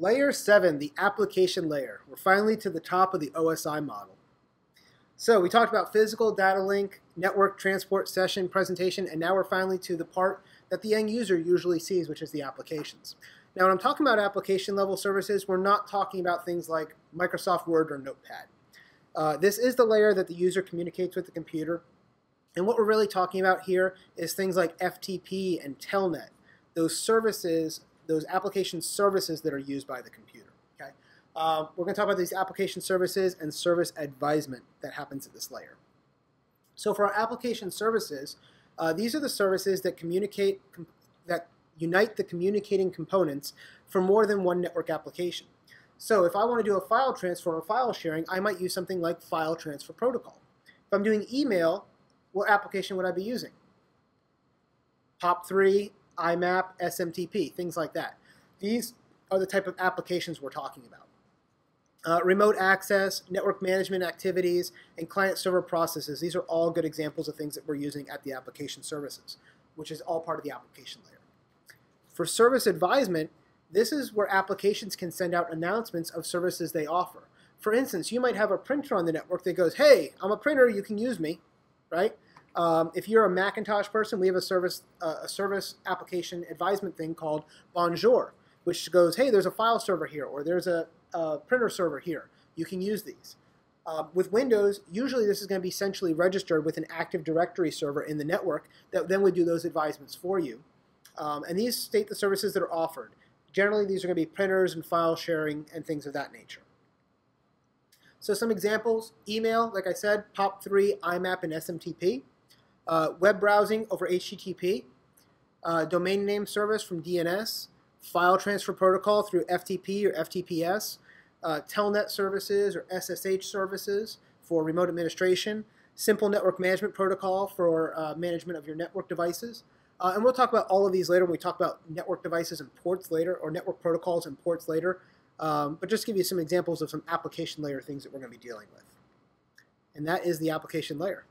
Layer 7, the application layer. We're finally to the top of the OSI model. So we talked about physical, data link, network, transport, session, presentation, and now we're finally to the part that the end user usually sees, which is the applications. Now when I'm talking about application level services, we're not talking about things like Microsoft Word or Notepad. Uh, this is the layer that the user communicates with the computer. And what we're really talking about here is things like FTP and Telnet, those services those application services that are used by the computer. Okay, uh, We're going to talk about these application services and service advisement that happens at this layer. So for our application services, uh, these are the services that communicate, that unite the communicating components for more than one network application. So if I want to do a file transfer or file sharing, I might use something like File Transfer Protocol. If I'm doing email, what application would I be using? POP3, IMAP, SMTP, things like that. These are the type of applications we're talking about. Uh, remote access, network management activities, and client-server processes. These are all good examples of things that we're using at the application services, which is all part of the application layer. For service advisement, this is where applications can send out announcements of services they offer. For instance, you might have a printer on the network that goes, hey, I'm a printer, you can use me, right? Um, if you're a Macintosh person, we have a service uh, a service application advisement thing called Bonjour, which goes, hey, there's a file server here, or there's a, a printer server here. You can use these. Uh, with Windows, usually this is going to be centrally registered with an Active Directory server in the network that then would do those advisements for you. Um, and these state the services that are offered. Generally, these are going to be printers and file sharing and things of that nature. So some examples, email, like I said, POP3, IMAP, and SMTP uh, web browsing over HTTP, uh, domain name service from DNS, file transfer protocol through FTP or FTPS, uh, telnet services or SSH services for remote administration, simple network management protocol for uh, management of your network devices. Uh, and we'll talk about all of these later when we talk about network devices and ports later, or network protocols and ports later. Um, but just give you some examples of some application layer things that we're going to be dealing with. And that is the application layer.